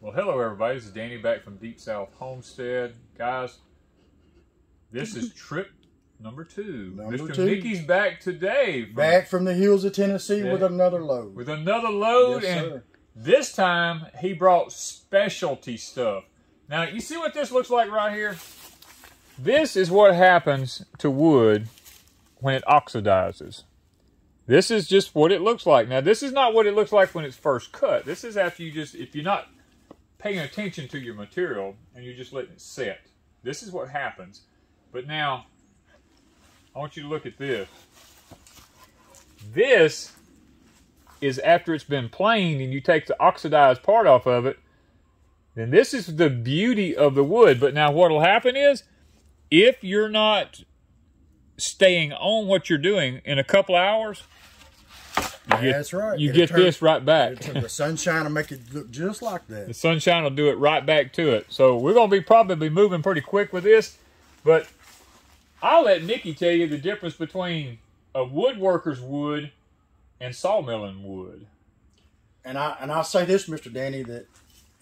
Well, hello everybody. This is Danny back from Deep South Homestead. Guys, this is trip number two. Number Mr. two. Mickey's back today. from- Back from the hills of Tennessee Yeah. with another load. with another load, Yes, and sir. this time he brought specialty stuff. Now, you see what this looks like right here? This is what happens to wood when it oxidizes. This is just what it looks like. Now, this is not what it looks like when it's first cut. This is after you just, if you're not paying attention to your material and you're just letting it set. This is what happens. But now, I want you to look at this. This is after it's been planed and you take the oxidized part off of it, then this is the beauty of the wood. But now what will happen is, if you're not staying on what you're doing in a couple hours, you get, That's right. you get turn- this right back. the sunshine will make it look just like that. The sunshine will do it right back to it. So we're going to be probably moving pretty quick with this, but I'll let Mickey tell you the difference between a woodworker's wood and sawmilling wood. And I and I'll say this, Mr. Danny, that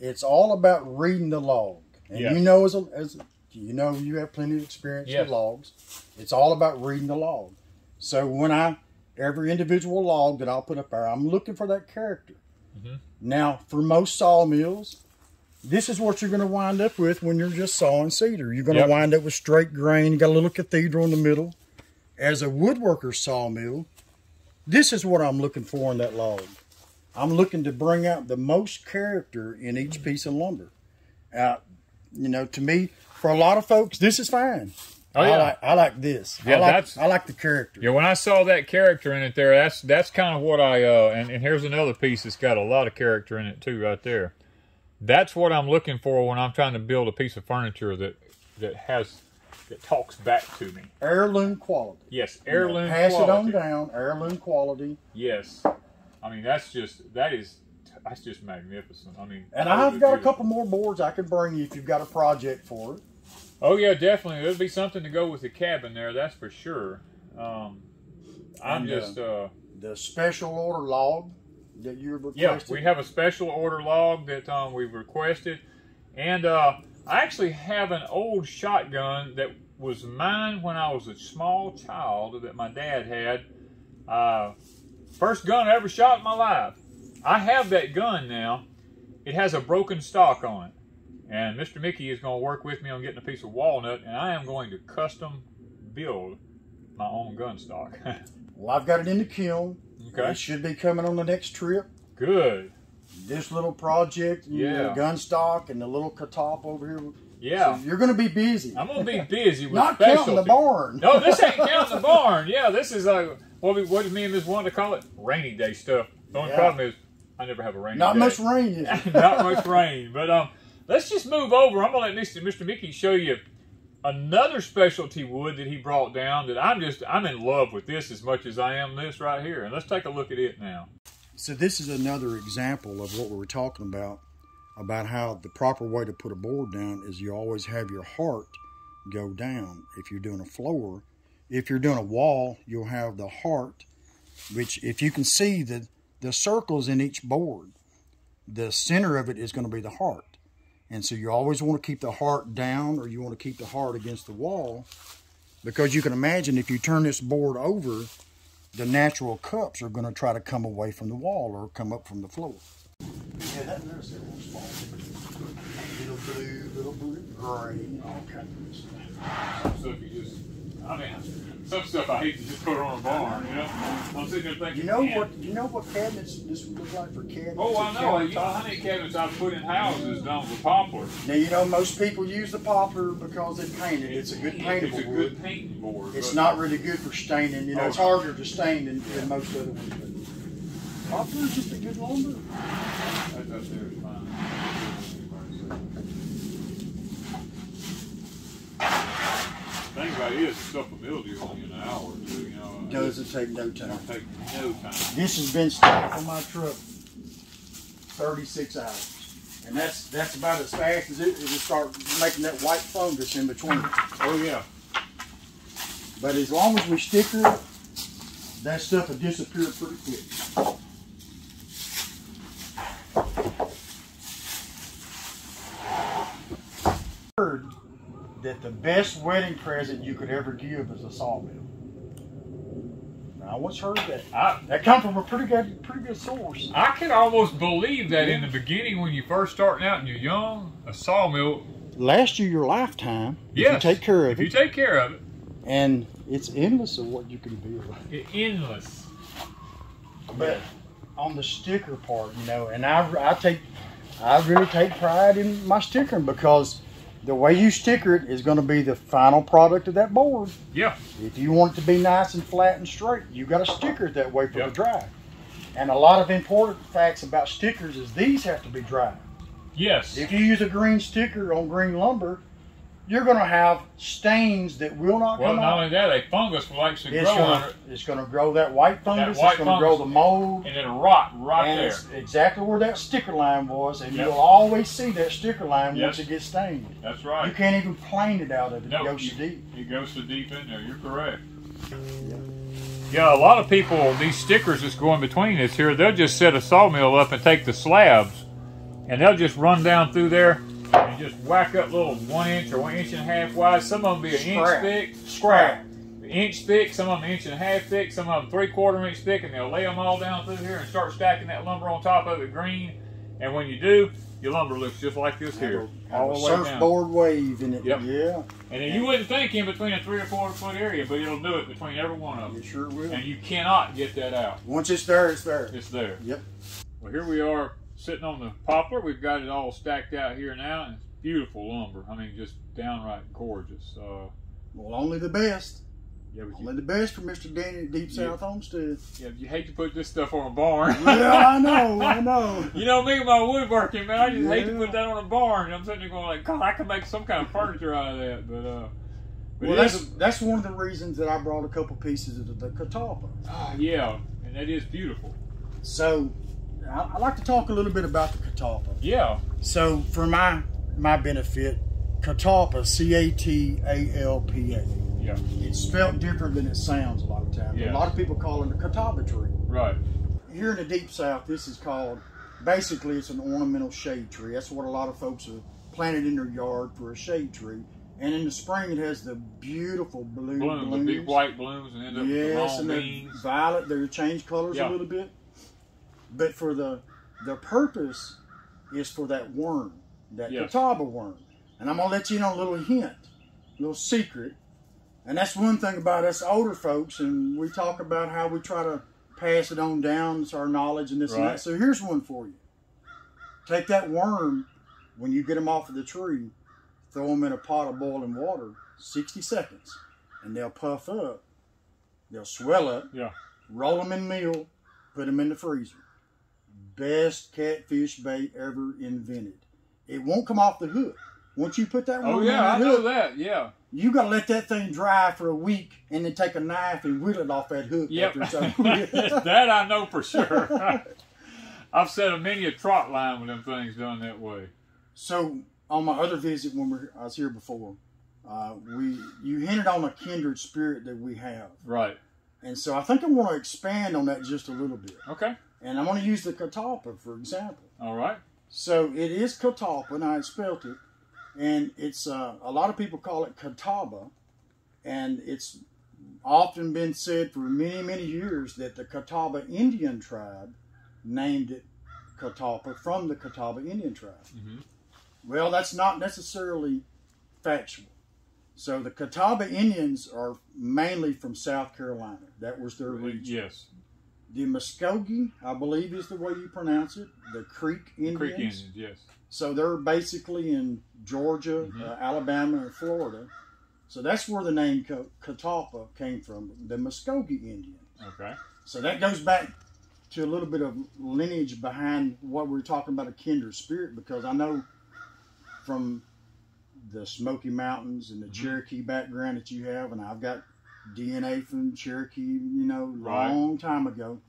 it's all about reading the log. And Yes. you know, as a, as you know, you have plenty of experience Yes. with logs. It's all about reading the log. So when I every individual log that I'll put up there, I'm looking for that character. Mm-hmm. Now, for most sawmills, this is what you're going to wind up with when you're just sawing cedar. You're going to Yep. wind up with straight grain. You got a little cathedral in the middle. As a woodworker sawmill, this is what I'm looking for in that log. I'm looking to bring out the most character in each piece of lumber. Uh, you know, to me, for a lot of folks, this is fine. Oh, I yeah. like I like this. Yeah, I like, that's- I like the character. Yeah, when I saw that character in it there, that's that's kind of what I uh and, and here's another piece that's got a lot of character in it too right there. That's what I'm looking for when I'm trying to build a piece of furniture that that has that talks back to me. Heirloom quality. Yes, You know, heirloom Pass quality. it on down. Heirloom quality. Yes. I mean that's just that is that's just magnificent. I mean And I've got a couple more boards I could bring you if you've got a project for it. Oh yeah, definitely. There'll be something to go with the cabin there, that's for sure. Um I'm And, uh, just uh The special order log that you requested. Yeah, we have a special order log that um, we've requested, and uh, I actually have an old shotgun that was mine when I was a small child that my dad had. Uh, first gun I ever shot in my life. I have that gun now. It has a broken stock on it, and Mr. Mickey is going to work with me on getting a piece of walnut, and I am going to custom build my own gun stock. Well, I've got it in the kiln. okay, It should be coming on the next trip. good. This little project, Yeah. gun stock and the little catalpa over here. Yeah. So you're going to be busy. I'm gonna be busy with Not specialty. counting the barn. No, this ain't counting the barn. Yeah, this is like what we what me and Miss Wanda call it? Rainy day stuff. The only Yeah. problem is I never have a rainy Not day. much rain? Not much rain. But um, let's just move over. I'm gonna let Mr. Mr. Mickey show you another specialty wood that he brought down. That I'm just I'm in love with this as much as I am this right here. And let's take a look at it now. So this is another example of what we were talking about, about how the proper way to put a board down is you always have your heart go down. If you're doing a floor, if you're doing a wall, you'll have the heart, which if you can see the, the circles in each board, the center of it is going to be the heart. And so you always want to keep the heart down or you want to keep the heart against the wall because you can imagine if you turn this board over, the natural cups are going to try to come away from the wall or come up from the floor. Yeah, that there's a little small. Little blue, little blue, gray, all kinds of stuff. Some stuff you just I mean some stuff I hate to just put on a barn. You know, I'm sitting there thinking. You know "Man, what? You know what cabinets this would look like for cabinets? Oh, I know. You know how many cabinets I've put in houses done with poplar. Now you know most people use the poplar because they paint it. It's a good paintable It's a wood. good painting board. It's not really good for staining. You know, Oh. it's harder to stain than, than most other ones. Poplar is just a good lumber. That up there is fine. Thing about it is, will mildew on you in an hour or two. You know, uh, Doesn't take no time. take no time. This has been stocked on my truck 36 hours. And that's that's about as fast as it will start making that white fungus in between. Oh yeah. But as long as we sticker it, that stuff will disappear pretty quick. heard that the best wedding present you could ever give is a sawmill. Now, I once heard that. I, That come from a pretty good, pretty good source. I can almost believe that in the beginning when you first starting out and you're young, a sawmill, lasts you your lifetime if you take care if of you it, take care of it, and it's endless of what you can build. it's endless. But on the sticker part, you know, and I, I take, I really take pride in my stickering because the way you sticker it is going to be the final product of that board. Yeah, If you want it to be nice and flat and straight, you got to sticker it that way for Yep. the dry. And a lot of important facts about stickers is these have to be dry. yes, If you use a green sticker on green lumber, you're going to have stains that will not Well, come not out. only that, a fungus likes to It's grow going under it, it's going to grow that white fungus. That white it's going to grow the mold. and it'll rot right and there. it's exactly where that sticker line was, and Yep. you'll always see that sticker line Yes. once it gets stained. That's right. You can't even plane it out of it. No, it goes you- so deep. It goes so deep in there. You're correct. Yeah, a lot of people, these stickers that's going between us here, they'll just set a sawmill up and take the slabs, and they'll just run down through there and just whack up little one inch or one inch and a half wide. Some of them be an Scrap. inch thick, scrap, inch thick. Some of them inch and a half thick. Some of them three quarter inch thick, and they'll lay them all down through here and start stacking that lumber on top of it green. And when you do, your lumber looks just like this here, Have all the way down. surfboard wave in it. Yep. Yeah, And then you wouldn't think in between a three or four foot area, but it'll do it between every one of them. it sure will. And you cannot get that out. Once it's there, it's there. It's there. Yep. Well, here we are sitting on the poplar. We've got it all stacked out here now, and it's beautiful lumber. I mean, just downright gorgeous. Uh, Well, only the best. yeah, but you, Only the best for Mr. Danny at Deep Yeah. South Homestead. yeah, you hate to put this stuff on a barn. yeah, I know, I know. You know me my woodworking, man. I just hate to put that on a barn. I'm sitting there going like, God, I could make some kind of furniture out of that. But uh, but Well, it is that's that's one of the reasons that I brought a couple pieces of the catalpa. a- yeah, and that is beautiful. So, I, I like to talk a little bit about the catalpa. Yeah, So, for my my benefit, catalpa, C A T A L P A. yeah, It's spelled different than it sounds a lot of times. Yeah. A lot of people call it a catalpa tree. right. Here in the deep south, this is called basically it's an ornamental shade tree. That's what a lot of folks have planted in their yard for a shade tree. And in the spring, it has the beautiful blue Blooms, the big white blooms, and end up with the Yes, long and beans. violet. They change colors Yeah. a little bit. But for the the purpose is for that worm, that Yes. catawba worm. And I'm gonna let you in on a little hint, a little secret. And that's one thing about us older folks, and we talk about how we try to pass it on down to our knowledge and this and that. So here's one for you. Take that worm when you get them off of the tree, throw them in a pot of boiling water, 60 seconds, and they'll puff up. They'll swell up. Yeah. Roll them in meal, put them in the freezer. Best catfish bait ever invented. It won't come off the hook. Once you put that Oh worm yeah, I on the know hook, that. Yeah. you gotta let that thing dry for a week and then take a knife and whittle it off that hook Yep. that I know for sure. I've set a many a trot line with them things done that way. So on my other visit when we I was here before, uh, we you hinted on a kindred spirit that we have, Right. and so I think I want to expand on that just a little bit, Okay. And I want to use the catalpa for example. All right. So it is catalpa, and I spelt it, and it's uh, a lot of people call it catawba, and it's often been said for many many years that the Catawba Indian tribe named it Catawba from the Catawba Indian tribe. Mhm. Well, that's not necessarily factual. So the Catawba Indians are mainly from South Carolina. That was their region. Yes. The Muskogee, I believe is the way you pronounce it. The Creek Indians. Creek Indians. Yes. So they're basically in Georgia, Mhm. uh, Alabama, and Florida. So that's where the name Ca- Catalpa came from, the Muskogee Indian. Okay. So that goes back to a little bit of lineage behind what we're talking about a kindred spirit, because I know from the Smoky Mountains and the Mhm. Cherokee background that you have, and I've got DNA from Cherokee, you know, Right. long time ago,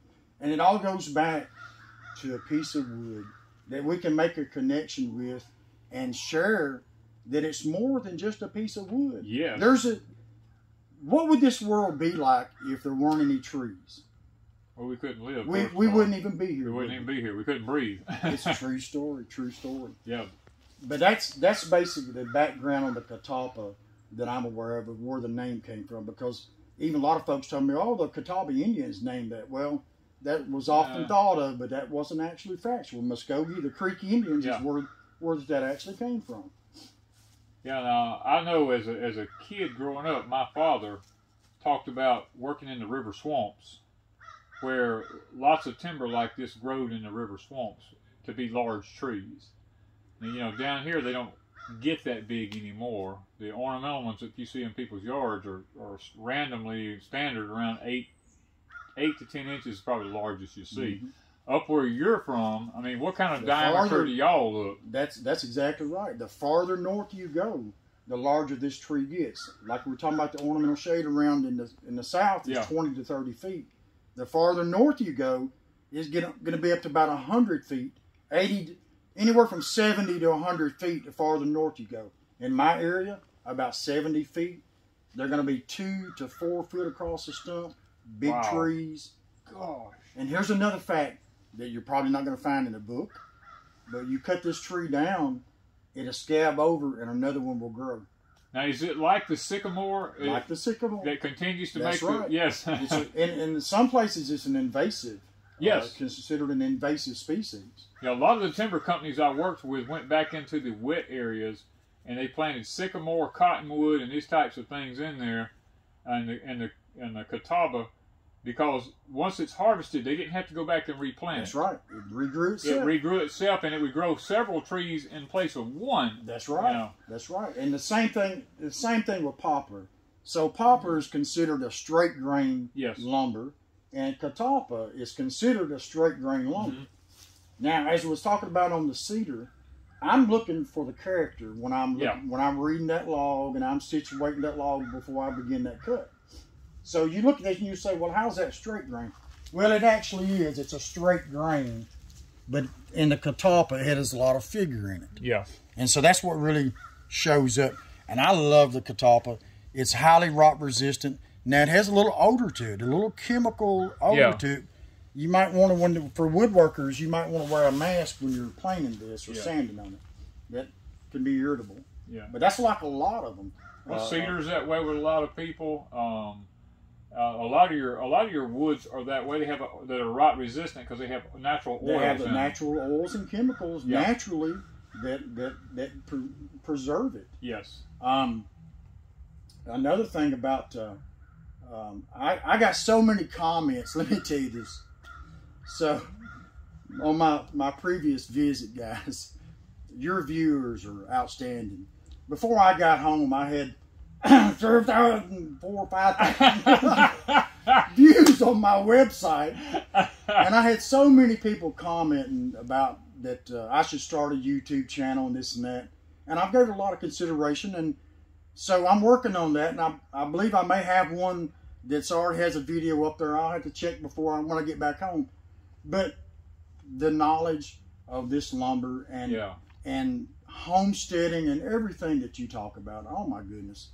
and it all goes back to a piece of wood that we can make a connection with and share that it's more than just a piece of wood. Yeah. There's a what would this world be like if there weren't any trees? Well, we couldn't live. We, we all. wouldn't even be here. We would wouldn't even be here. We couldn't breathe. It's a true story, true story. yeah. but that's that's basically the background on the Catawba that I'm aware of of where the name came from. Because even a lot of folks told me, "Oh, the Catawba Indians named that." Well, that was often Yeah. thought of, but that wasn't actually factual. Muskogee, the Creek Indians, Yeah. is where where that actually came from. Yeah, now I know as a, as a kid growing up, my father talked about working in the river swamps, where lots of timber like this growed in the river swamps to be large trees. And you know, down here they don't get that big anymore. The ornamental ones that you see in people's yards are, are randomly standard around eight eight to ten inches is probably the largest you see. Mm-hmm. Up where you're from, I mean, what kind of The diameter farther- do y'all look? That's that's exactly right. The farther north you go, the larger this tree gets. Like we were talking about the ornamental shade around in the in the south is Yeah. twenty to thirty feet. The farther north you go, is going to be up to about hundred feet, eighty, to- anywhere from seventy to hundred feet. The farther north you go. In my area, about seventy feet. They're going to be two to four foot across the stump. Big Wow. trees. Gosh. And here's another fact that you're probably not going to find in a book. But you cut this tree down, it'll scab over and another one will grow. Now, is it like the sycamore uh, Like the sycamore. that continues to That's make right. the yes? A, in, in some places, it's an invasive. Yes. Uh, considered an invasive species. Yeah, a lot of the timber companies I worked with went back into the wet areas and they planted sycamore, cottonwood, and these types of things in there, and the and the and the catawba, because once it's harvested, they didn't have to go back and replant. That's right. It regrew It itself. regrew itself, and it would grow several trees in place of one. That's right. Yeah. That's right. And the same thing. The same thing with poplar. So poplar is considered a straight grain Yes. lumber, and catalpa is considered a straight grain lumber. Mhm. Now, as we was talking about on the cedar, I'm looking for the character when I'm looking, when I'm reading that log and I'm situating that log before I begin that cut. So you look at it and you say, "Well, how's that straight grain?" Well, it actually is. It's a straight grain, but in the catalpa, it has a lot of figure in it. Yeah. And so that's what really shows up. And I love the catalpa. It's highly rot resistant. Now it has a little odor to it, a little chemical odor Yeah. to it. You might want to, when for woodworkers, you might want to wear a mask when you're planing this or Yeah. sanding on it. That can be irritable. Yeah. But that's like a lot of them. Well, Uh, cedar's that way with a lot of people. Um, uh, a lot of your a lot of your woods are that way. They have a, that are rot resistant because they have natural oils. They have the natural oils and chemicals Yeah. naturally that that that pre- preserve it. Yes. Um, another thing about uh, um, I, I got so many comments. Let me tell you this. So on my my previous visit, guys, your viewers are outstanding. Before I got home, I had three thousand, four, five thousand views on my website, and I had so many people commenting about that uh, I should start a YouTube channel and this and that. And I've gave it a lot of consideration, and so I'm working on that. And I, I believe I may have one that's already has a video up there. I'll have to check before I, when I get back home. But the knowledge of this lumber and yeah. and homesteading and everything that you talk about. Oh my goodness!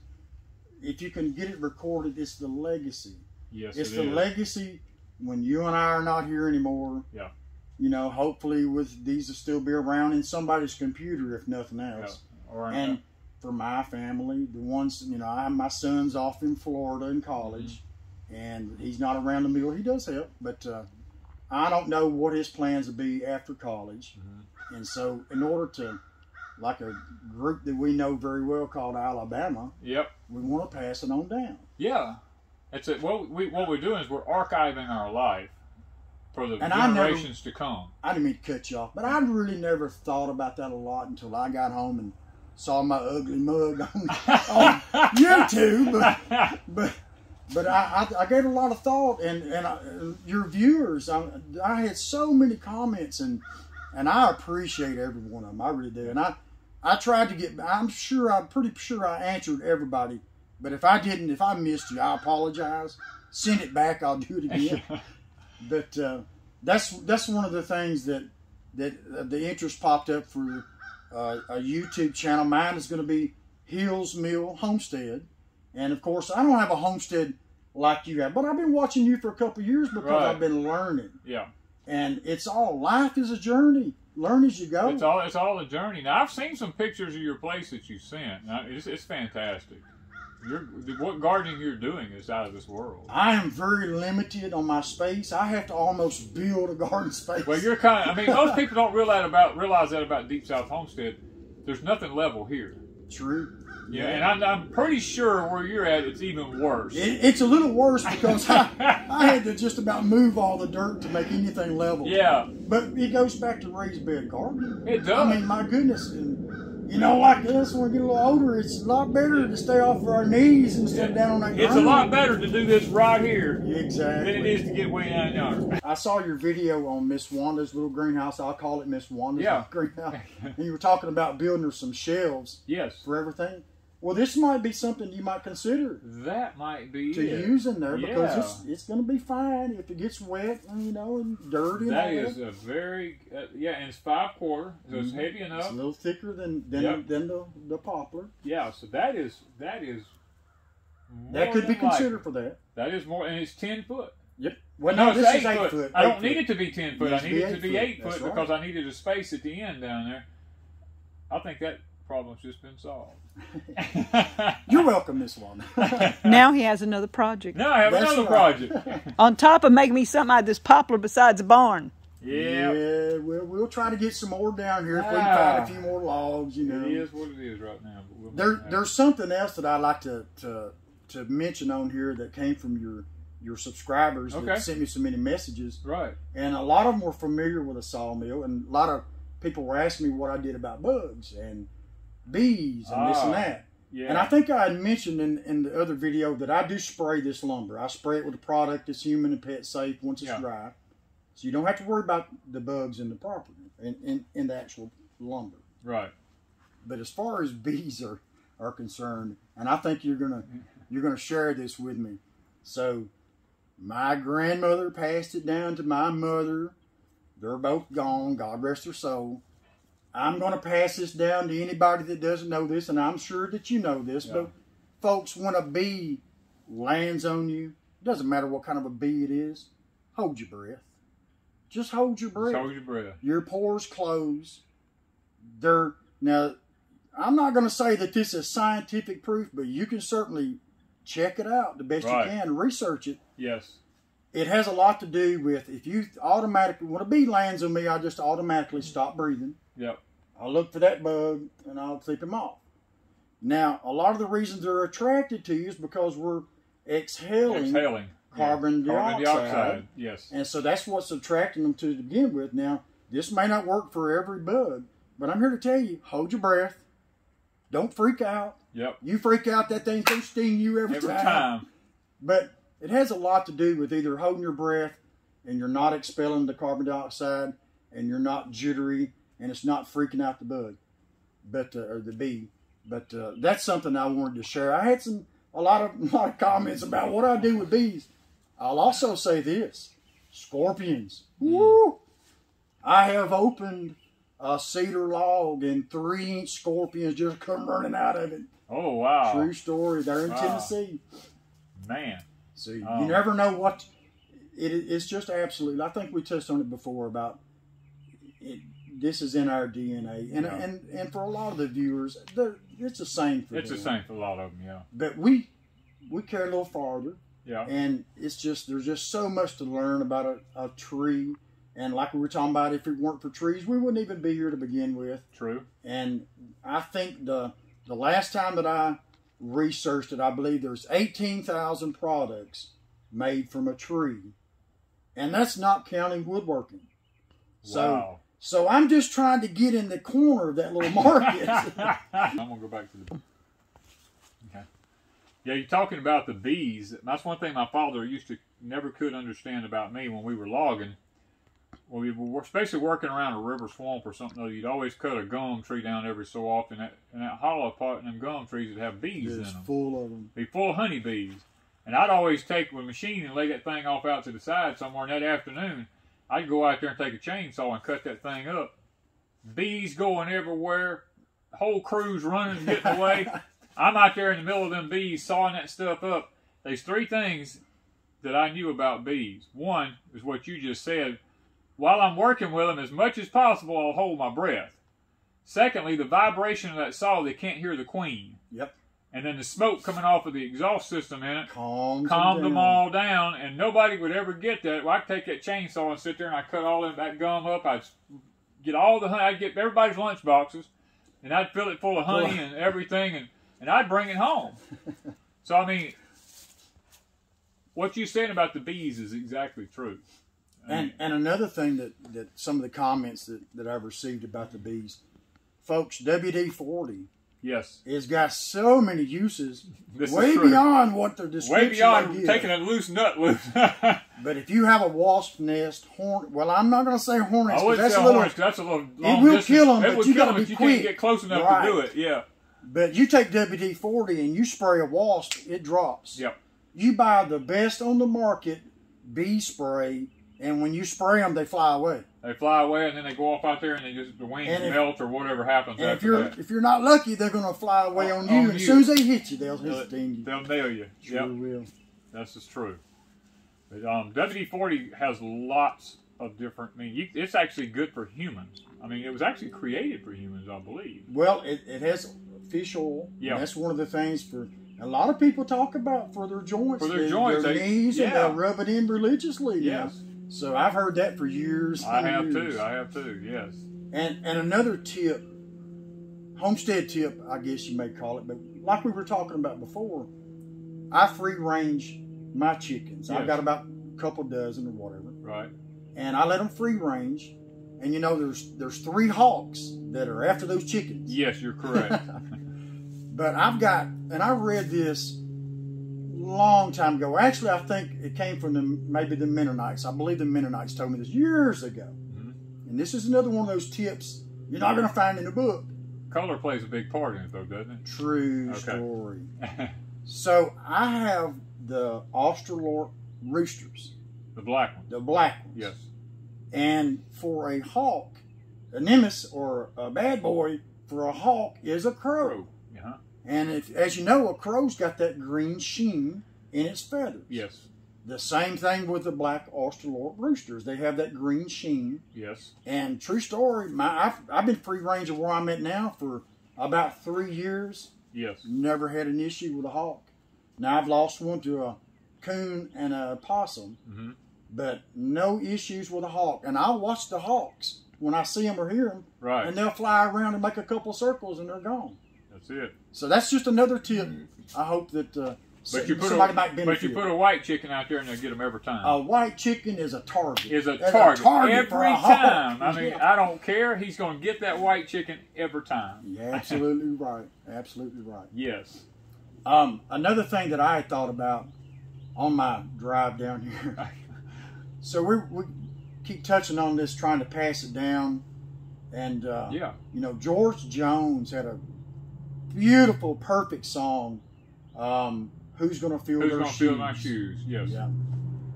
If you can get it recorded, it's the legacy. Yes. It's it the is. legacy when you and I are not here anymore. Yeah. You know, hopefully, with these will still be around in somebody's computer, if nothing else. Or, And for my family, the ones you know, I my son's off in Florida in college, Mm-hmm. and he's not around the mill. He does help, but uh, I don't know what his plans will be after college. Mhm. And so, in order to, like a group that we know very well called Alabama, yep. we want to pass it on down. Yeah. It's a, what we what we're doing is we're archiving our life for the And I never- generations to come. I didn't mean to cut you off, but I really never thought about that a lot until I got home and saw my ugly mug on, on YouTube. But but, but I, I, I gave a lot of thought, and and, I, your viewers, I, I had so many comments, and and I appreciate every one of them. I really do, and I I tried to get. I'm sure I'm pretty sure I answered everybody, but if I didn't, if I missed you, I apologize. Send it back. I'll do it again. but uh, that's that's one of the things that that uh, the interest popped up for uh, a YouTube channel. Mine is going to be Hills Mill Homestead, and of course, I don't have a homestead like you have, but I've been watching you for a couple of years because Right. I've been learning, yeah. and it's all life is a journey. learn as you go. It's all it's all a journey. Now I've seen some pictures of your place that you sent. Now, it's, it's fantastic. You're, what gardening you're doing is out of this world. I am very limited on my space. I have to almost build a garden space. Well, you're kind of. I mean, most people don't realize about realize that about Deep South Homestead. There's nothing level here. True. Yeah, and I'm, I'm pretty sure where you're at, it's even worse. It, it's a little worse because I, I had to just about move all the dirt to make anything level. Yeah, But it goes back to raised bed gardening. it does. I mean, my goodness. And, you know, like us, when we get a little older, it's a lot better to stay off of our knees instead of down on that ground. it's a lot better to do this right here exactly. than it is to get way down yonder. I saw your video on Miss Wanda's little greenhouse. I'll call it Miss Wanda's Yeah. greenhouse. And you were talking about building her some shelves Yes, for everything. Well, this might be something you might consider that might be to it. use in there because Yeah. it's it's going to be fine if it gets wet, and, you know, and dirty. That and is a very uh, yeah, and it's five quarter, so it's Mhm. heavy enough. It's a little thicker than than, Yep. than the, the poplar. Yeah, so that is that is That could be likely. considered for that. That is more, and it's ten foot. Yep. Well, No, no, it's this eight, is eight foot. foot. I don't need it to be ten foot. I need it to be eight foot right. because I needed a space at the end down there. I think that problem's just been solved. You're welcome, Miss Wanda. Now he has another project. now I have That's another right. project. On top of making me something out of this poplar besides a barn. yeah, Yeah, we'll, we'll try to get some more down here if we can Ah. find a few more logs, you know. it is what it is right now. But we'll There, there's something else that I'd like to, to to mention on here that came from your your subscribers Okay. that sent me so many messages, right. and a lot of them were familiar with a sawmill, and a lot of people were asking me what I did about bugs and bees and this Ah, and that. Yeah, And I think I had mentioned in, in the other video that I do spray this lumber. I spray it with a product that's human and pet safe once it's Yeah. dry. So you don't have to worry about the bugs in the property, in, in, in the actual lumber. right. But as far as bees are, are concerned, and I think you're gonna you're gonna share this with me. So my grandmother passed it down to my mother. They're both gone, God rest their soul. I'm gonna pass this down to anybody that doesn't know this, and I'm sure that you know this, Yeah. but folks, when a bee lands on you, doesn't matter what kind of a bee it is, hold your breath. Just hold your breath Just hold your breath. your pores close. They're now. I'm not going to say that this is scientific proof, but you can certainly check it out the best Right. you can. Research it. Yes. It has a lot to do with if you automatically when a bee lands on me, I just automatically stop breathing. Yep. I'll look for that bug and I'll keep him off. Now, a lot of the reasons they're attracted to you is because we're exhaling, Exhaling. carbon Yeah. Carbon dioxide. dioxide. Yes. And so that's what's attracting them to begin with. Now, this may not work for every bug, but I'm here to tell you hold your breath. Don't freak out. Yep. You freak out, that thing's going to sting you every, Every time. time. But it has a lot to do with either holding your breath and you're not expelling the carbon dioxide and you're not jittery and it's not freaking out the bug, but uh, or the bee. But uh, that's something I wanted to share. I had some a lot of a lot of comments about what I do with bees. I'll also say this: scorpions. Woo! I have opened a cedar log and three inch scorpions just come running out of it. Oh wow. True story. They're in Wow. Tennessee. Man. So you Oh. never know what it, it's just absolutely. I think we touched on it before about it, this is in our DNA, and Yeah. and and for a lot of the viewers, it's the same for It's the same for a lot of them. Yeah. But we we care a little farther, Yeah. and it's just there's just so much to learn about a, a tree, and like we were talking about, if it weren't for trees, we wouldn't even be here to begin with. True. And I think the the last time that I researched it, I believe there's 18,000 products made from a tree, and that's not counting woodworking. So wow. So I'm just trying to get in the corner of that little market. I'm gonna go back to the. Okay. Yeah, you're talking about the bees. That's one thing my father used to never could understand about me when we were logging. When we were especially working around a river swamp or something, though, you'd always cut a gum tree down every so often. That, and that hollow part in them gum trees would have bees in it's them. full of them. be full of honeybees. And I'd always take my machine and lay that thing off out to the side somewhere. in that afternoon, I'd go out there and take a chainsaw and cut that thing up. Bees going everywhere, whole crews running and getting away. I'm out there in the middle of them bees sawing that stuff up. There's three things that I knew about bees. One is what you just said. while I'm working with them, as much as possible, I'll hold my breath. Secondly, the vibration of that saw, they can't hear the queen. Yep. And then the smoke coming off of the exhaust system in it Calm calmed them down. all down, and nobody would ever get that. Well, I'd take that chainsaw and sit there and I'd cut all that gum up. I'd get all the honey. I'd get everybody's lunch boxes, and I'd fill it full of honey and everything, and, and I'd bring it home. so, I mean, what you're saying about the bees is exactly true. And and another thing that, that some of the comments that, that I've received about the bees, folks, WD forty Yes. It's got so many uses This way beyond what the description Way beyond taking a loose nut loose. But if you have a wasp nest, horn well, I'm not going to say hornets. I wouldn't that's say a little. hornets, that's a little long will distance. them, It but you got to be you quick. can't get close enough to do it. Yeah. But you take WD forty and you spray a wasp, it drops. Yep. You buy the best on the market bee spray, and when you spray them, they fly away. They fly away and then they go off out there and they just the wings And if- melt or whatever happens And if you're that. if you're not lucky, they're going to fly away on you. On and you. as soon as they hit you, they'll They'll, sting you. they'll nail you. Sure Yep, will. that's just true. But, um, WD forty has lots of different. I mean, you, it's actually good for humans. I mean, it was actually created for humans, I believe. Well, it, it has fish oil. and Yeah. That's one of the things for a lot of people talk about for their joints. For their They- joints, their they- knees, and they'll rub it in religiously. now. Yes. So I've heard that for years. I have years. too. I have too. Yes. And and another tip, homestead tip, I guess you may call it, but like we were talking about before, I free range my chickens. I've got about a couple dozen or whatever, Right. and I let them free range. And you know, there's there's three hawks that are after those chickens. Yes, you're correct. But I've got, and I read this long time ago. Actually, I think it came from the maybe the Mennonites. I believe the Mennonites told me this years ago. Mhm. And this is another one of those tips you're not going to find in a book. Color plays a big part in it, though, doesn't it? True Okay. story. So I have the Australorp roosters, the black one. the black ones. Yes. And for a hawk, a nemesis or a bad boy for a hawk is a crow. And if, as you know, a crow's got that green sheen in its feathers. Yes. The same thing with the black Australorp roosters. They have that green sheen. Yes. And true story, my I've, I've been free range of where I'm at now for about three years. Yes. Never had an issue with a hawk. Now I've lost one to a coon and a possum, hmm but no issues with a hawk. And I'll watch the hawks when I see them or hear them, Right. and they'll fly around and make a couple circles and they're gone. That's it. So that's just another tip. I hope that uh, But you put somebody a, might benefit. but you put a white chicken out there and they'll get them every time. a white chicken is a target. is a target, every a hawk. time. I mean, Yeah. I don't care. He's going to get that white chicken every time. You're absolutely right. Absolutely right. Yes. Um, another thing that I had thought about on my drive down here. so we we keep touching on this, trying to pass it down, and uh, Yeah. you know George Jones had a beautiful, perfect song. Um, Who's gonna fill Who's their going to shoes? fill my shoes? Yes. Yeah.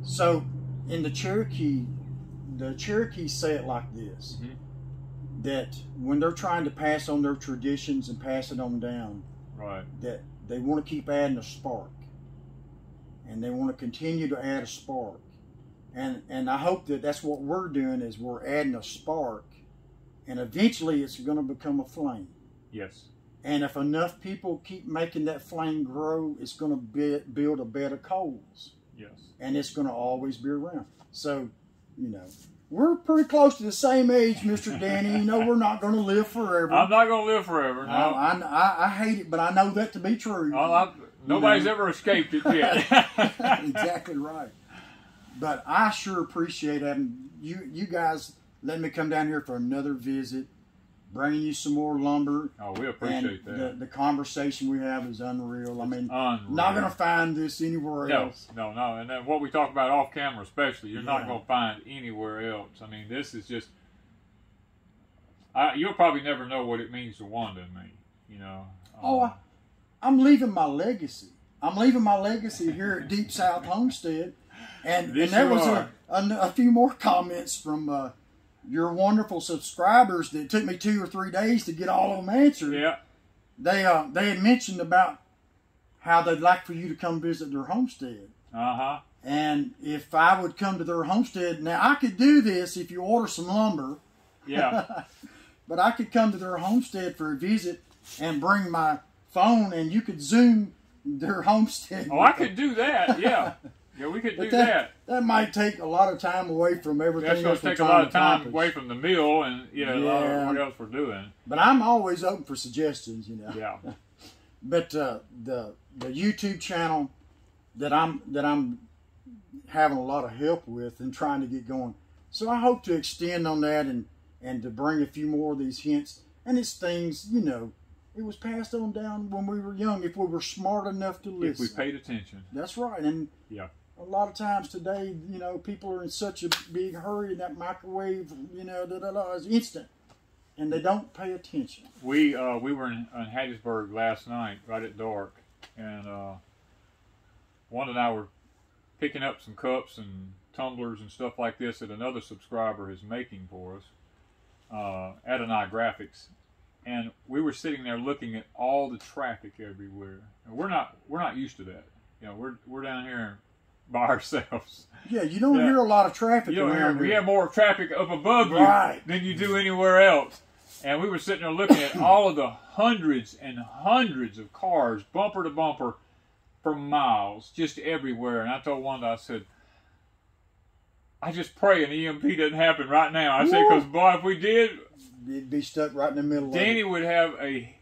So in the Cherokee, the Cherokees say it like this: Mhm. that when they're trying to pass on their traditions and pass it on down, Right. that they want to keep adding a spark, and they want to continue to add a spark, and and I hope that that's what we're doing is we're adding a spark, and eventually it's going to become a flame. Yes. And if enough people keep making that flame grow, it's going to be, build a bed of coals Yes. and it's going to always be around. So, you know, we're pretty close to the same age, Mister Danny. You know, we're not going to live forever. I'm not going to live forever. No. I, I, I, I hate it, but I know that to be true. Well, I- nobody's know. ever escaped it yet. exactly right. But I sure appreciate having you, you guys let me come down here for another visit, bringing you some more lumber. Oh, we appreciate the, that. the conversation we have is unreal. I mean, Unreal. not going to find this anywhere No, else. no, no. And then what we talk about off camera, especially, you're not going to find anywhere else. I mean, this is just. I, you'll probably never know what it means to Wanda and me. You know. Oh, Um, I, I'm leaving my legacy. I'm leaving my legacy here at Deep South Homestead, and, and there was a, a, a few more comments from uh, your wonderful subscribers that took me two or three days to get all of them answered. yeah. They uh, they had mentioned about how they'd like for you to come visit their homestead, Uh huh. And if I would come to their homestead, now I could do this if you order some lumber, Yeah. but I could come to their homestead for a visit and bring my phone, and you could zoom their homestead. oh, I could do that. Yeah. Yeah, we could do But that. that, that might take a lot of time away from everything That's going to take a lot of time accomplish. away from the meal and you know a lot of Yeah. what else we're doing. But I'm always open for suggestions, you know. Yeah. But uh, the the YouTube channel that I'm that I'm having a lot of help with and trying to get going. So I hope to extend on that and and to bring a few more of these hints. And it's things, you know, it was passed on down when we were young. If we were smart enough to listen. If we paid attention. that's right. And Yeah. A lot of times today, you know, people are in such a big hurry, and that microwave, you know, da da da, is instant, and they don't pay attention. We uh, we were in, in Hattiesburg last night, right at dark, and uh, Wanda and I were picking up some cups and tumblers and stuff like this that another subscriber is making for us, uh, Adonai Graphics, and we were sitting there looking at all the traffic everywhere. And we're not we're not used to that. You know, we're we're down here by ourselves. Yeah, you don't Yeah. hear a lot of traffic You don't hear, around we have more traffic up above you than you do anywhere else. And we were sitting there looking at all of the hundreds and hundreds of cars, bumper to bumper, for miles, just everywhere. And I told Wanda, I said, I just pray an EMP doesn't happen right now. I said, because boy, if we did, It'd be stuck right in the middle Danny would have a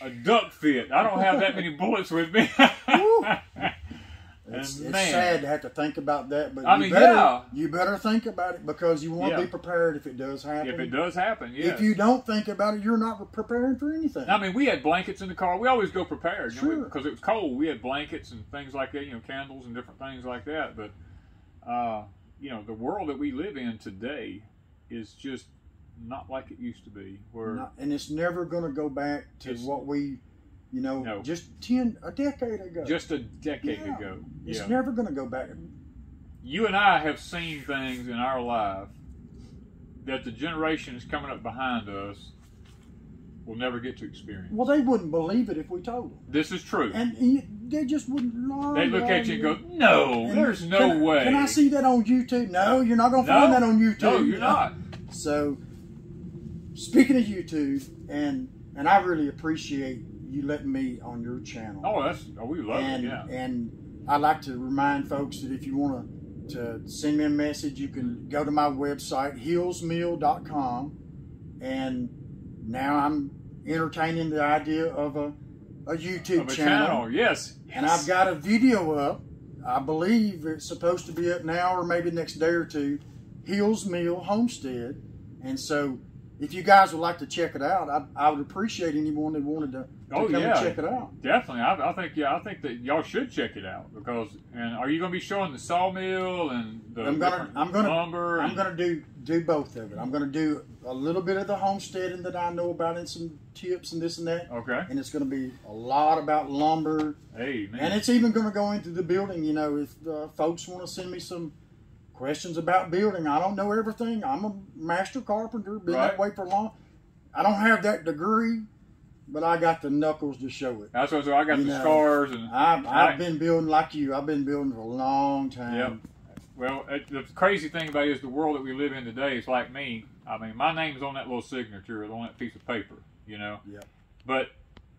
a duck fit. I don't have that many bullets with me. It's, it's sad to have to think about that, but I you mean, better, yeah. you better think about it because you want to Yeah. be prepared if it does happen. if it does happen, yeah. If you don't think about it, you're not preparing for anything. I mean, we had blankets in the car. We always go prepared, you know, Sure. because it was cold. We had blankets and things like that, you know, candles and different things like that. But, uh, you know, the world that we live in today is just not like it used to be. Where Not- and it's never going to go back to what we, you know, No. just ten a decade ago. just a decade Yeah. ago, it's yeah, never going to go back. you and I have seen things in our life that the generations coming up behind us will never get to experience. Well, they wouldn't believe it if we told them, This is true. and they just wouldn't. Lord, They look at you and go, "No, And there's no can way." Can I see that on YouTube? No, you're not going to No. find that on YouTube. No, you're not. So, speaking of YouTube, and and I really appreciate you letting me on your channel. Oh, that's oh, we love and it. Yeah. and I'd like to remind folks that if you want to to send me a message, you can go to my website hillsmill.com, and now I'm entertaining the idea of a a YouTube Of a channel, channel, yes. and I've got a video up. I believe it's supposed to be up now or maybe next day or two. Hills Mill Homestead, and so. If you guys would like to check it out, I, I would appreciate anyone that wanted to, to Oh, come yeah. and check it out. Definitely, I, I think yeah, I think that y'all should check it out because. And are you going to be showing the sawmill and the I'm gonna- I'm gonna- lumber? I'm going to do do both of it. I'm going to do a little bit of the homesteading that I know about and some tips and this and that, Okay. and it's going to be a lot about lumber, Hey man. and it's even going to go into the building. You know, if uh, folks want to send me some questions about building, I don't know everything. I'm a master carpenter, been that way for long. I don't have that degree, but I got the knuckles to show it. That's what so I got You the know, scars and. I've, I- I've been building like you. I've been building for a long time. Yep. Well, it, the crazy thing about it is the world that we live in today is like me. I mean, my name's on that little signature on that piece of paper, you know. Yep. But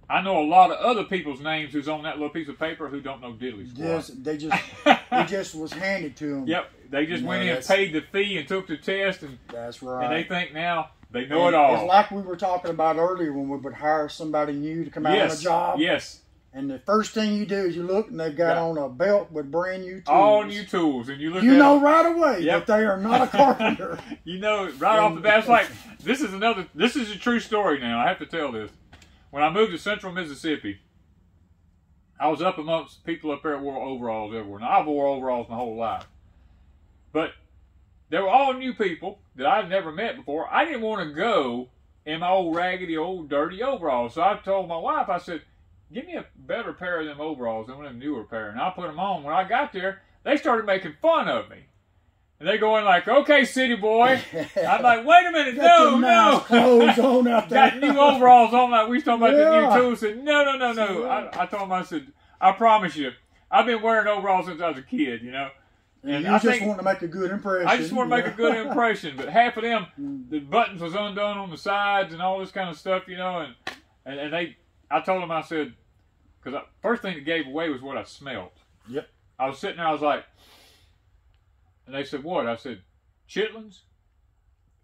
I know a lot of other people's names who's on that little piece of paper who don't know diddly squat. Just they just it just was handed to them. Yep, they just No, went in and paid the fee and took the test, and, That's right. and they think now they know And it all. It's like we were talking about earlier when we would hire somebody new to come out yes, on a job. yes, And the first thing you do is you look and they've got Yeah. on a belt with brand new tools. all new tools, and you look You know them, right away Yep. that they are not a carpenter. you know right off the bat. It's like this is another. This is a true story. Now I have to tell this. When I moved to Central Mississippi, I was up amongst people up there that wore overalls everywhere. Now I've wore overalls my whole life, but they were all new people that I'd never met before. I didn't want to go in my old raggedy, old dirty overalls. So I told my wife, I said, "Give me a better pair of them overalls than one of them newer pair." And I put them on. When I got there, they started making fun of me. And they going like, "Okay, city boy." I'm like, "Wait a minute, no, your no." clothes on out there. got new overalls on like we was talking about the Yeah. new tools. Said no, no, no, no. I, I told him I said I promise you. I've been wearing overalls since I was a kid, you know. And, And you I just want to make a good impression. I just want to make a good impression, but half of them, Mm. the buttons was undone on the sides and all this kind of stuff, you know, and and, and they, I told them, I said, because first thing that gave away was what I smelled. Yep. I was sitting there, I was like, and they said, what? I said, chitlins,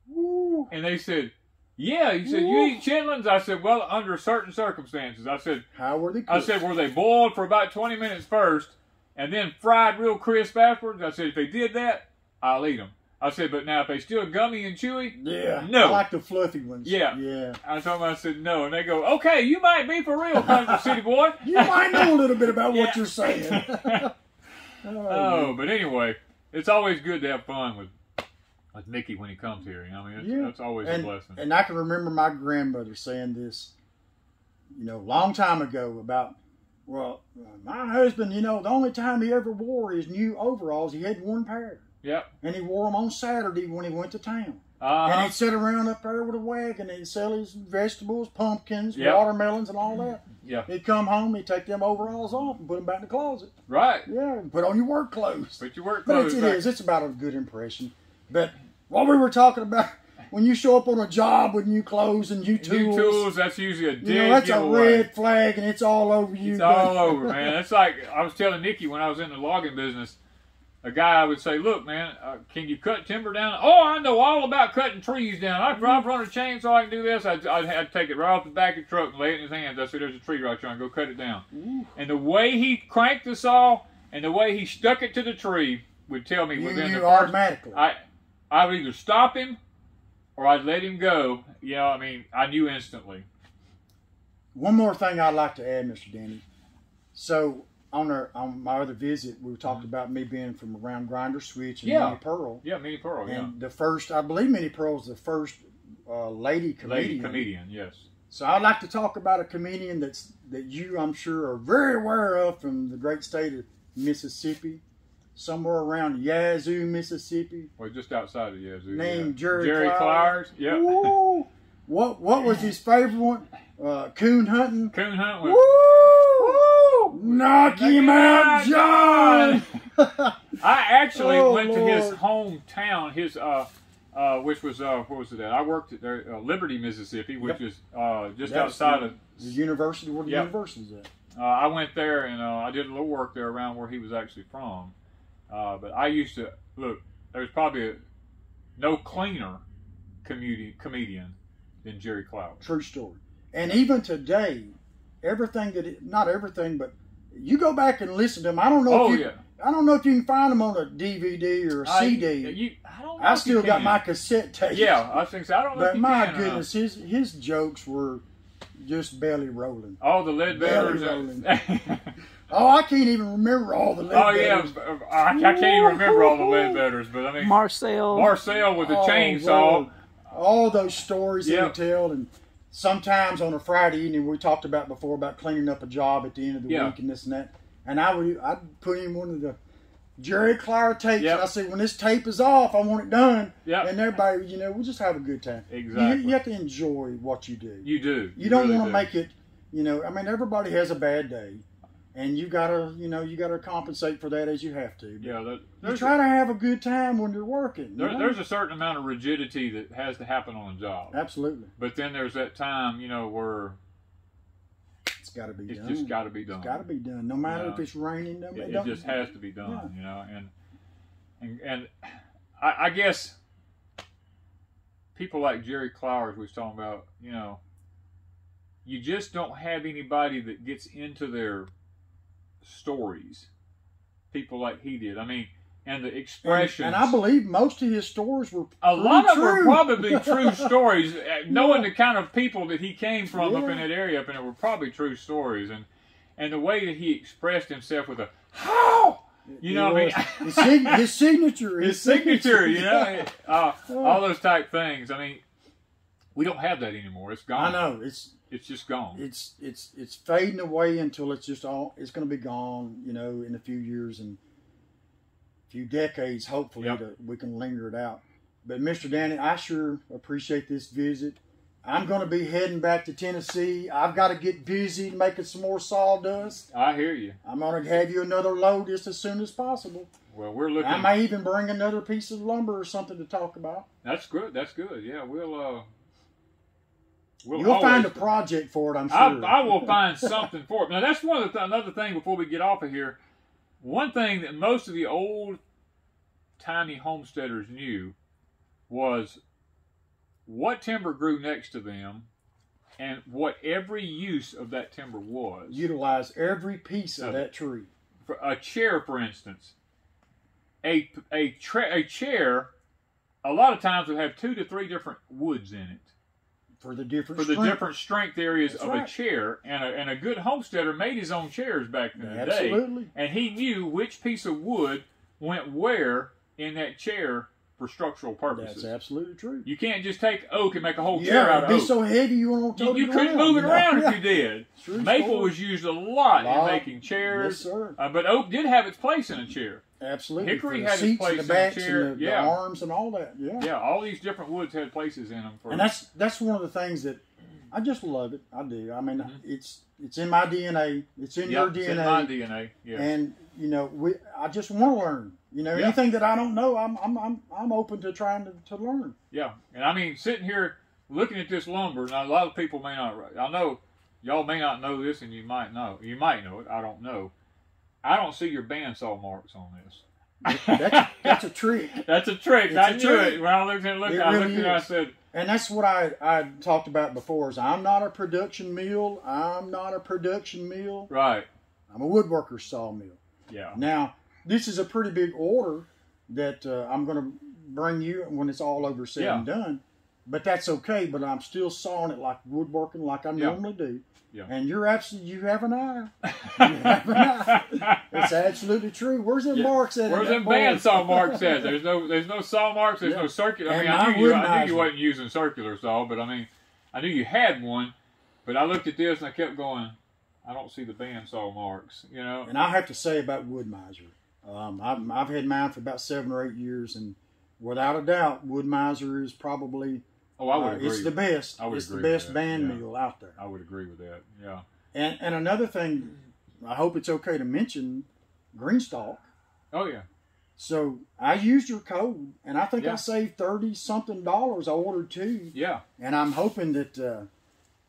Woo. and they said, yeah. He said, you eat chitlins? I said, well, under certain circumstances. I said, How were they I said, were they boiled for about 20 minutes first and then fried real crisp afterwards? I said, if they did that, I'll eat them. I said, but now if they still gummy and chewy, yeah. No. I like the fluffy ones. Yeah. Yeah. I told them, I said, no. And they go, okay, you might be for real, Kansas City boy. You might know a little bit about what you're saying. oh, oh but anyway, it's always good to have fun with with Mickey when he comes here. You know, I mean, it's, Yeah. that's always and, a blessing. and I can remember my grandmother saying this, you know, a long time ago about, well, my husband, you know, the only time he ever wore his new overalls, he had one pair. yep. And he wore them on Saturday when he went to town. And Uh-huh. he'd sit around up there with a wagon and he'd sell his vegetables, pumpkins, Yep. watermelons, and all that. Yeah. He'd come home, he'd take them overalls off and put them back in the closet. Right. Yeah, and put on your work clothes. Put your work But clothes. it's, it back- is. It's about a good impression. But what we were talking about, when you show up on a job with new clothes and new tools, New tools, that's usually a you know, that's a red flag and it's all over you. It's all over, man. It's like I was telling Nikki when I was in the logging business. A guy I would say, "Look, man, uh, can you cut timber down?" Oh, I know all about cutting trees down. I drive run a chainsaw. I can do this. I'd, I'd, I'd take it right off the back of the truck and lay it in his hands. I said, "There's a tree right there. and Go cut it down." And the way he cranked the saw and the way he stuck it to the tree would tell me You, within you the first automatically. I I would either stop him or I'd let him go. You know, I mean, I knew instantly. One more thing I'd like to add, Mr. Danny. So on our on my other visit, we talked about me being from around Grinder Switch and Mm-hmm. Yeah. Minnie Pearl. Yeah, Minnie Pearl. Yeah, And the first, I believe Minnie Pearl's the first uh, lady comedian. lady comedian. Yes. So I'd like to talk about a comedian that's that you, I'm sure, are very aware of from the great state of Mississippi, somewhere around Yazoo, Mississippi, Well, just outside of Yazoo. named yeah. Jerry Jerry Clowers. Clowers. Yeah. Woo! What what was his favorite one? Uh, coon hunting. Coon hunting. with. Woo! Knock him out, John. I actually Oh, went to his hometown, his uh, uh, which was uh, what was it at? I worked at there, uh, Liberty, Mississippi, which Yep. is uh, just That's outside the- of. the university where the Yep. university's at. Uh, I went there and uh, I did a little work there around where he was actually from. Uh, but I used to look. There's probably a, no cleaner comedian comedian than Jerry Clower. True story. And even today, everything that it, not everything, but you go back and listen to them. I don't know. Oh if you, yeah. I don't know if you can find them on a DVD or a I- CD. you- I, I still got my cassette tape. Yeah, I think so. I don't know. if But you my can not. goodness, his his jokes were just belly rolling. All the lead Belly rolling. and- Oh, I can't even remember all the. oh yeah, uh, I, I can't even remember all the lead bearers, but I mean Marcel. Marcel with the Oh, chainsaw. Lord. all those stories he Yep. would tell, and sometimes on a Friday evening we talked about before about cleaning up a job at the end of the Yeah. week and this and that. And I would I'd put in one of the Jerry Clower tapes. Yep. And I said, when this tape is off, I want it done. Yep. And everybody, you know, we just have a good time. You- Exactly. You, have to enjoy what you do. You do. You don't really want to do. make it, you know. I mean, everybody has a bad day, and you gotta, you know, you gotta compensate for that as you have to. But Yeah, that, You try to have a good time when you're working. you know? there's a certain amount of rigidity that has to happen on a job. Absolutely, But then there's that time, you know, where it's got to be it's done. just got to be done. It's got to be done, no matter Yeah. if it's raining. No, It, it it just has to be done, you know. And and and I, I guess people like Jerry Clowers we was talking about, you know, you just don't have anybody that gets into their stories. People like he did. I mean, and the And, expressions. and I believe most of his stories were A lot of them true. probably true stories. uh, Knowing the kind of people that he came from up in that area, up in there, were probably true stories. And and the way that he expressed himself with a how, you know, what I mean, his, sig- his signature, his signature, you know, uh, all those type things. I mean, we don't have that anymore. It's gone. I know it's It's just gone. it's it's it's fading away until it's just all it's going to be gone. You know, in a few years and a few decades, hopefully, Yep. that we can linger it out. But Mr. Danny, I sure appreciate this visit. I'm going to be heading back to Tennessee. I've got to get busy making some more sawdust. I hear you. I'm going to have you another load just as soon as possible. Well, we're looking. I may even bring another piece of lumber or something to talk about. That's good. That's good. Yeah, we'll. uh we'll You'll find a project for it, I'm sure. I will find something for it. Now that's one of the th- another thing before we get off of here. One thing that most of the old tiny homesteaders knew was what timber grew next to them and what every use of that timber was. Utilize every piece of Of that tree. For a chair, for instance, a a, tra- a chair, a lot of times will have two to three different woods in it For the different for the strength. different strength areas That's of right. a chair. And a, and a good homesteader made his own chairs back in the day. Absolutely. And he knew which piece of wood went where in that chair for structural purposes. That's absolutely true. You can't just take oak and make a whole chair Yeah, out it'd be so heavy you won't you, you couldn't move it around Yeah. if you did. True Maple story. was used a lot, Lot. in making chairs. Yes, sir. Uh, but oak did have its place in a chair. Absolutely. Hickory the had its place and in the the backs chair, and the, yeah. the arms and all that. Yeah. Yeah, all these different woods had places in them. For, And that's that's one of the things that I just love it. I do. I mean, mm-hmm. it's it's in my DNA. It's in Yep, your it's DNA. in my DNA. Yeah. And you know, we I just want to learn. You know, Yeah. anything that I don't know, I'm I'm I'm, I'm open to trying to, to learn. Yeah, and I mean, sitting here looking at this lumber. Now, a lot of people may not. I know y'all may not know this, and you might know. You might know it. I don't know. I don't see your bandsaw marks on this. That's that's a trick. That's a trick. It's I a knew trick. it when I looked at looked. It I really looked at it. I said, And that's what I I talked about before. Is I'm not a production mill. I'm not a production mill. right. I'm a woodworker sawmill. Yeah. Now, this is a pretty big order that uh, I'm going to bring you when it's all over said and done. But that's okay. But I'm still sawing it like woodworking, like I Yeah. normally do. Yeah. And you're absolutely you have an eye. You have an eye. It's absolutely true. Where's them Yeah. marks at? Where's them bandsaw marks at? There's no, there's no saw marks. There's Yeah. no circular. I And mean, I knew you, I knew you wasn't using circular saw, but I mean, I knew you had one. But I looked at this and I kept going. I don't see the bandsaw marks. You know. And I have to say about Wood-Mizer, um, I've, I've had mine for about seven or eight years, and without a doubt, Wood-Mizer is probably Oh, I would uh, agree. it's the best. I would it's the agree with best band yeah. mill out there. I would agree with that. Yeah. And and another thing, I hope it's okay to mention Greenstalk. Oh yeah. So I used your code, and I think Yeah. I saved thirty something dollars. I ordered two, Yeah. and I'm hoping that uh,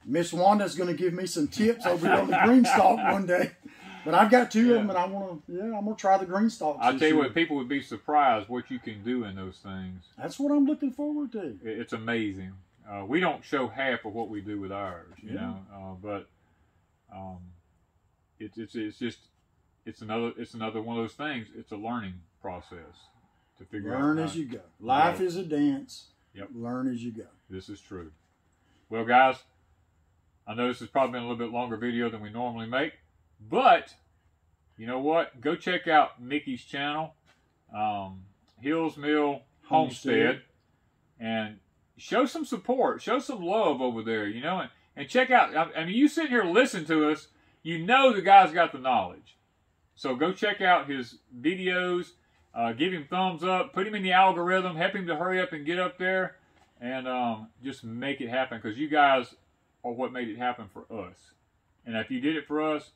Miss Wanda's going to give me some tips over on the Greenstalk one day. But I've got two Yeah. of them, and I want to. Yeah, I'm going to try the Greenstalks. I'll tell you year. what, people would be surprised what you can do in those things. That's what I'm looking forward to. It's amazing. Uh, we don't show half of what we do with ours, you Yeah. know. Uh, but um, it's it's it's just it's another it's another one of those things. It's a learning process to figure Learn out. Learn as you go. Life is a dance. Yep. Learn as you go. This is true. Well, guys, I know this has probably been a little bit longer video than we normally make, but you know what? Go check out Mickey's channel, um, Hills Mill Homestead, and show some support, show some love over there, you know, and, and check out. I, I mean, you sit here listen to us, you know the guy's got the knowledge. So go check out his videos, uh, give him thumbs up, put him in the algorithm, help him to hurry up and get up there, and um, just make it happen because you guys are what made it happen for us. And if you did it for us,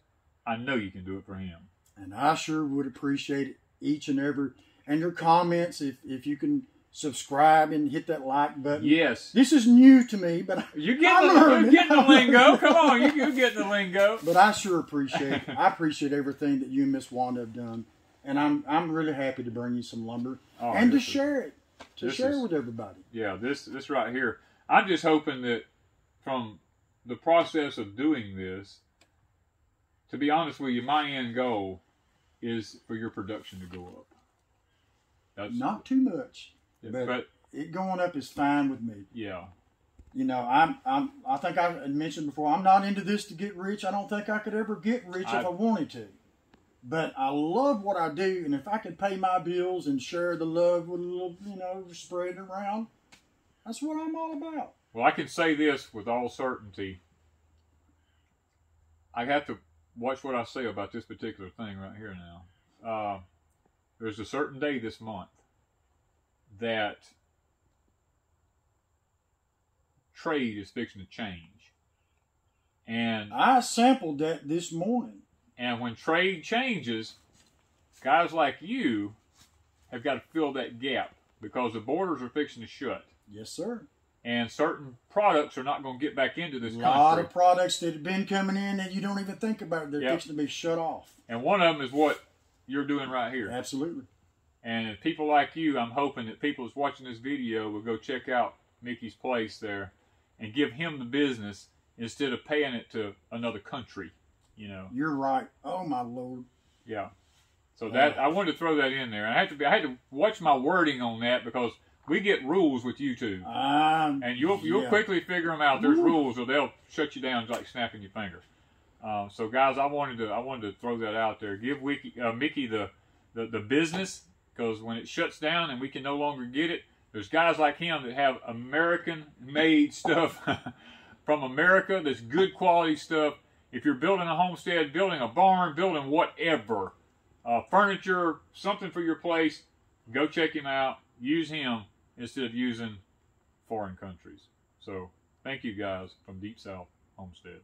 I know you can do it for him. And I sure would appreciate each and every and your comments if if you can subscribe and hit that like button. Yes. This is new to me, but You're getting, I'm the, you're getting the lingo. Come on, you, you're getting the lingo. but I sure appreciate I appreciate everything that you and Miss Wanda have done. And I'm I'm really happy to bring you some lumber Oh, and to is- share it. To share is- with everybody. Yeah, this this right here. I'm just hoping that from the process of doing this, to be honest with you, my end goal is for your production to go up. That's Not too much. but, but- It going up is fine with me. yeah, You know, I'm I'm I think I mentioned before, I'm not into this to get rich. I don't think I could ever get rich I- if I wanted to. But I love what I do, and if I could pay my bills and share the love with a little, you know, spread it around, that's what I'm all about. Well, I can say this with all certainty. I have to watch what I say about this particular thing right here now. Uh, there's a certain day this month that trade is fixing to change. And I sampled that this morning. and when trade changes, guys like you have got to fill that gap because the borders are fixing to shut. Yes, sir. And certain products are not going to get back into this A this lot country. of products that have been coming in that you don't even think about. They're Yep. fixing to be shut off. and one of them is what you're doing right here. Absolutely. And if people like you, I'm hoping that people that's watching this video will go check out Mickey's place there and give him the business instead of paying it to another country. You know, You're right. Oh my lord. yeah. So that oh. I wanted to throw that in there. I had to be, I had to watch my wording on that because we get rules with YouTube, Um, and you'll you'll yeah. quickly figure them out. There's rules, or they'll shut you down like snapping your finger. Um, so guys, I wanted to I wanted to throw that out there. Give Wiki, uh, Mickey the, the the business because when it shuts down and we can no longer get it, there's guys like him that have American made stuff from America that's good quality stuff. If you're building a homestead, building a barn, building whatever, uh, furniture, something for your place, go check him out. Use him instead of using foreign countries. So thank you guys from Deep South Homestead.